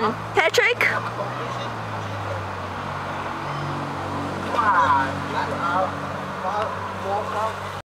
done. Patrick?